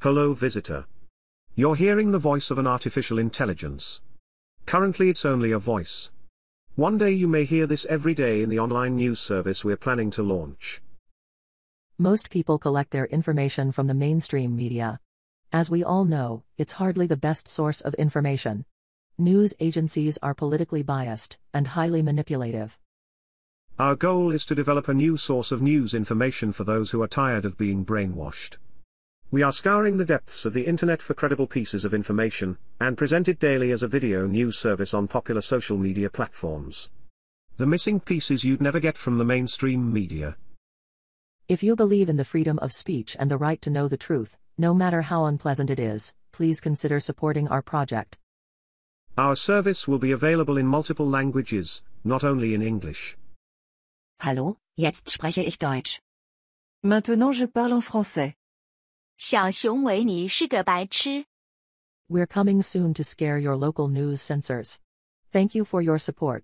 Hello visitor. You're hearing the voice of an artificial intelligence. Currently it's only a voice. One day you may hear this every day in the online news service we're planning to launch. Most people collect their information from the mainstream media. As we all know, it's hardly the best source of information. News agencies are politically biased and highly manipulative. Our goal is to develop a new source of news information for those who are tired of being brainwashed. We are scouring the depths of the internet for credible pieces of information, and present it daily as a video news service on popular social media platforms. The missing pieces you'd never get from the mainstream media. If you believe in the freedom of speech and the right to know the truth, no matter how unpleasant it is, please consider supporting our project. Our service will be available in multiple languages, not only in English. Hallo, jetzt spreche ich Deutsch. Maintenant je parle en français. 小熊维尼是个白痴。 We're coming soon to scare your local news censors. Thank you for your support.